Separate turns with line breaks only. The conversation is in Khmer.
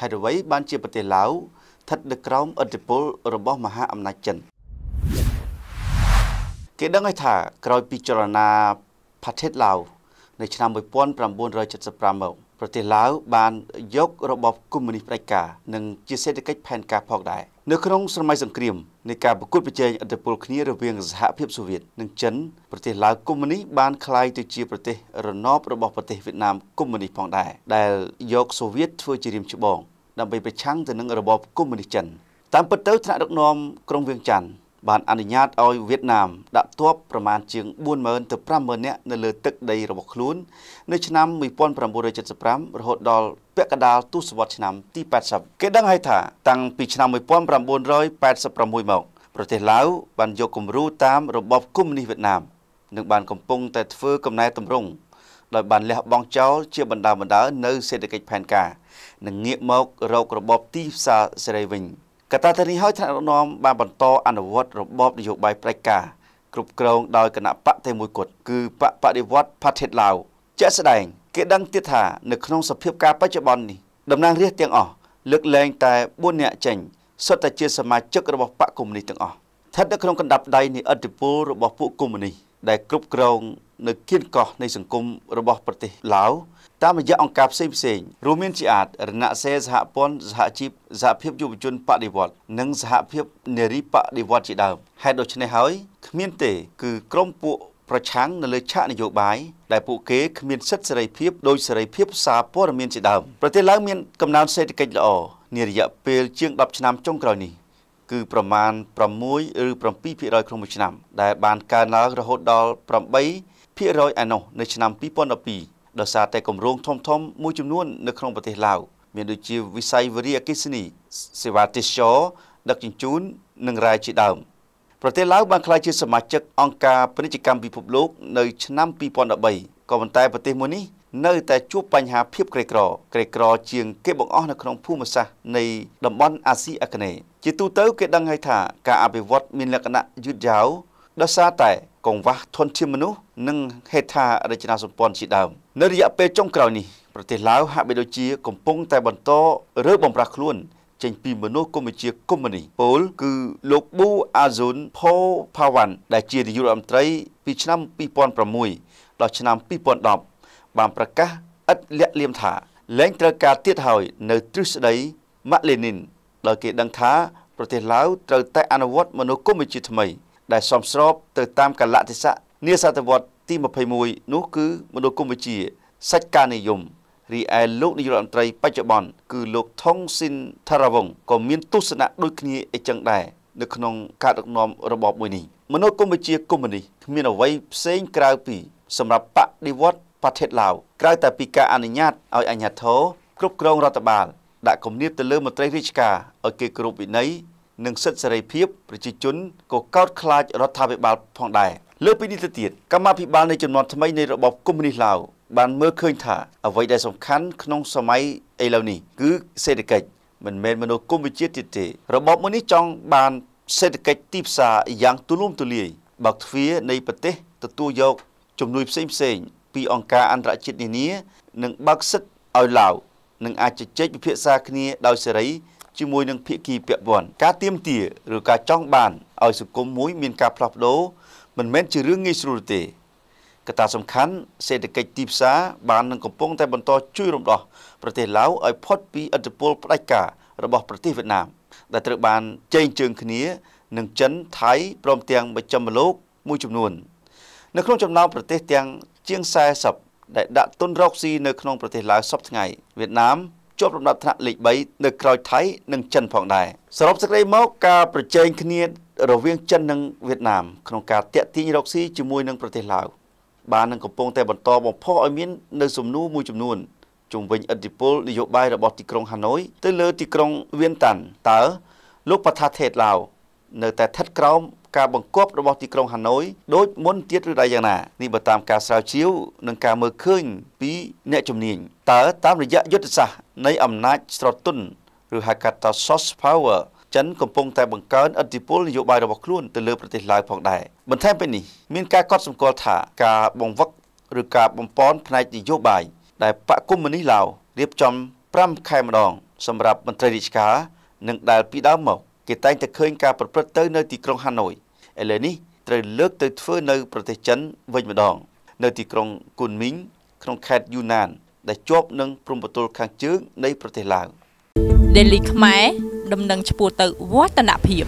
ហេតុអ្វីបានជាប្រទេសឡាវស្ថិតនៅក្រោមឥទ្ធិពលរបស់មហាអំណាចចិនគេដឹងហើយថាក្រោយពីចលនាផាថេតឡាវនៅឆ្នាំ1975មក ប្រទេសឡាវបានយករបបកុម្មុយនីសផ្ដាច់ការនិងជាសេដ្ឋកិច្ចផែនការផងដែរនៅក្នុងសម័យសង្គ្រាមនៃការប្រកួតប្រជែងឥទ្ធិពលគ្នារវាងសហភាពសូវៀតនិងចិនប្រទេសឡាវកុម្មុយនីសបានក្លាយទៅជាប្រទេសរណបរបស់ប្រទេសវៀតណាមកុម្មុយនីសផងដែរដែលយកសូវៀតធ្វើជារៀមច្បងដើម្បីប្រឆាំងទៅនឹងរបបកុម្មុយនីសចិនតាមពិតទៅថ្នាក់ដឹកនាំក្រុងវៀងច័ន្ទ បានអនុញ្ញាតឲ្យវៀតណាមដាក់ទ័ពប្រមាណជាង40000ទៅ50000នាក់នៅលើទឹកដីរបស់ខ្លួននៅឆ្នាំ1975រហូតដល់ពាក់កណ្ដាលទសវត្សរ៍ឆ្នាំទី80គេដឹងហើយថាតាំងពីឆ្នាំ1986មកប្រទេសឡាវបានយកគំរូតាមរបបកុម្មុយនីសវៀតណាមនិងបានកំពុងតែធ្វើកំណែតម្រង់ដោយបានលះបង់ចោលជាបណ្ដាបណ្ដានៅសេដ្ឋកិច្ចផែនការ និងងាកមករករបបទីផ្សារសេរីវិញ។ កត្តាទាំងនេះហើយថ្នាក់ដឹកនាំបានបន្តអនុវត្តរបបនយោបាយផ្ដាច់ការគ្រប់គ្រងដោយគណៈបកតែមួយគត់គឺបកបដិវត្តផាថេតឡាវជាក់ស្ដែងគេដឹងទៀតថានៅក្នុងសភាពការបច្ចុប្បន្ននេះតំណាងរាស្ត្រទាំងអស់លើកលែងតែ4នាក់ចេញសុទ្ធតែជាសមាជិករបស់បកកុម្មុយនីសទាំងអស់ស្ថិតនៅក្នុងកណ្ដាប់ដៃនៃអធិបុលរបស់ពួកកុម្មុយនីស ដែលគ្រប់គ្រងនៅគៀនកោះនៃសង្គមរបស់ប្រទេសឡាវតាមរយៈអង្គការផ្សេងផ្សេងរួមមានជាអាចរណសេសហព័ន្ធសហជីពសហភាពយុវជនបដិវត្តនិងសហភាពនារីបដិវត្តជាដើមហេតុដូច្នេះហើយគ្មានទេ គឺក្រមពួកប្រឆាំងនៅលើឆាកនយោបាយដែលពួកគេគ្មានសិទ្ធិសេរីភាពដោយសេរីភាពសារព័ត៌មានជាដើមប្រទេសឡាវមានកំណើនសេដ្ឋកិច្ចល្អនារយៈពេលជាង10ឆ្នាំចុងក្រោយនេះ គឺប្រមាណ6ឬ7%ក្នុងមួយឆ្នាំ ដែលបានកើនឡើងរហូតដល់8%ឯណោះនៅឆ្នាំ2012ដោយសារតែគម្រោងធំធំមួយចំនួននៅក្នុងប្រទេសឡាវមានដូចជាវិស័យវារីអគ្គិសនីសេវាទេសចរដឹកជញ្ជូននិងរាយជាដើមប្រទេសឡាវបានក្លាយជាសមាជិកអង្គការពាណិជ្ជកម្មពិភពលោកនៅឆ្នាំ2013ក៏ប៉ុន្តែប្រទេសមួយនេះនៅតែជួបបញ្ហាភាពក្រីក្រ ក្រីក្រជាងគេបង្អស់នៅក្នុងភូមិសាស្ត្រនៃតំបន់អាស៊ីអាគ្នេយ៍ ជាទូទៅគេដឹងហើយថាការអភិវឌ្ឍមានលក្ខណៈយឺតយ៉ាវដោយសារតែកង្វះធនធានមនុស្សនិងហេដ្ឋារចនាសម្ព័ន្ធជាដើមនៅរយៈពេលចុងក្រោយនេះប្រទេសឡាវហាក់បីដូចជាកំពុងតែបន្តរើបំប្រាស់ខ្លួនចេញពីមនុស្សកុម្មុយជាកុម្មុយនីពលគឺលោកប៊ូអាស៊ុនផូផាវ៉ាន់ដែលជានាយករដ្ឋមន្ត្រីពីឆ្នាំ2006ដល់ឆ្នាំ2010បានប្រកាសឥតលាក់លៀមថាលែងត្រូវការទៀតហើយនៅទ្រឹស្ដីម៉ាក់លេនីន ដោយគេដឹងថាប្រទេសឡាវត្រូវតែអនុវត្តមនុស្សកុម្មុយជាថ្មី ដែលសមស្របទៅតាមកលៈទេសៈនាសតវត្សទី21នោះគឺមនោគមវិជ្ជាសាច់ការនិយមរីឯលោកនាយករដ្ឋមន្ត្រីបច្ចុប្បន្នគឺលោកថុងស៊ីនថារវងក៏មានទស្សនៈដូចគ្នាអីចឹងដែរនៅក្នុងការដឹកនាំរបបមួយនេះមនោគមវិជ្ជាកុម្មុយនីសគ្មានអ្វីផ្សេងក្រៅពីសម្រាប់បដិវត្តប្រទេសឡាវក្រៅតែពីការអនុញ្ញាតឲ្យអញ្ញាធរគ្រប់គ្រងរដ្ឋបាល ដាក់គំនាបទៅលើមន្ត្រីរាជការឲ្យគេគ្រប់វិន័យនិងសិទ្ធិសេរីភាពប្រជាជនក៏កោតខ្លាចរដ្ឋាភិបាលផងដែរលើពីនេះទៅទៀតកម្មាភិបាលនៃចំនួនថ្មីនៃរបបកុម្មុយនីសឡាវបានមើលឃើញថាអ្វីដែលសំខាន់ក្នុងសម័យឥឡូវនេះគឺសេដ្ឋកិច្ចមិនមែនមនោគមវិជ្ជាទៀតទេរបបមួយនេះចង់បានសេដ្ឋកិច្ចទីផ្សារយ៉ាងទូលំទូលាយបើកទ្វារនៃប្រទេសទទួលយកជំនួយផ្សេងផ្សេងពីអង្គការអន្តរជាតិនានានិងបើកសិទ្ធឲ្យឡាវ នឹងអាចជជែកពិភាក្សាគ្នាដោយសេរីជាមួយនឹងភាគីពាក់ព័ន្ធការទៀមទាឬការចង់បានឲ្យសង្គមមួយមានការផ្លាស់ប្ដូរមិនមែនជារឿងងាយស្រួលទេកត្តាសំខាន់សេដ្ឋកិច្ចទីផ្សារបាននឹងកំពុងតែបន្តជួយរំដោះប្រទេសឡាវឲ្យផុតពីឥទ្ធិពលផ្ដាច់ការរបស់ប្រទេសវៀតណាមដែលត្រូវបានចែងជើងគ្នានឹងចិនថៃព្រមទាំងមជ្ឈមលោកមួយចំនួន នៅក្នុងចំណោមប្រទេសទាំងជាង40 ដែលដាក់ទុនរកស៊ីនៅក្នុងប្រទេសឡាវសពថ្ងៃវៀតណាមជាប់លំដាប់ថ្នាក់លេខ3នៅក្រោយថៃនិងចិនផងដែរសរុបសេចក្តីមកការប្រជែងគ្នារវាងចិននិងវៀតណាមក្នុងការតាក់ទាញរកស៊ីជាមួយនឹងប្រទេសឡាវបាននឹងកំពុងតែបន្តបំផុសឲ្យមាននៅសំណួរមួយចំនួនជុំវិញឥទ្ធិពលនយោបាយរបស់ទីក្រុងហាណូយទៅលើទីក្រុងវៀនតាន់តើលោកបថាថេតឡាវនៅតែស្ថិតក្រោម ការបង្គាប់របស់ទីក្រុងហាណូយដូចមុនទៀតឬដែរយ៉ាងណានេះបើតាមការស្រាវជ្រាវនិងការមើលឃើញពីអ្នកជំនាញតើតាមរយៈយុទ្ធសាស្ត្រនៃអំណាចស្រទន់ឬហៅកាត់ថា soft power ចិនកំពុងតែបង្កើនឥទ្ធិពលនយោបាយរបស់ខ្លួនទៅលើប្រទេសឡាវផងដែរបន្ថែមពីនេះមានការកត់សម្គាល់ថាការបង្វឹកឬការបំពន់ផ្នែកនយោបាយដែលបកគុំមុនីឡាវរៀបចំ5ខែម្ដង សម្រាប់មន្ត្រីរាជការនិងដែលពីដើមមកគេតែងតែឃើញការប្រព្រឹត្តទៅនៅទីក្រុងហាណូយ ឥឡូវនេះត្រូវលើកទៅធ្វើនៅប្រទេសចិនវិញម្ដង នៅទីក្រុងគូនមីងក្នុងខេត្តយូណាន ដែលជាប់នឹងព្រំប្រទល់ខាងជើងនៃប្រទេសឡាវ
Daily ខ្មែរដំណឹងឆ្ពោះទៅវឌ្ឍនភាព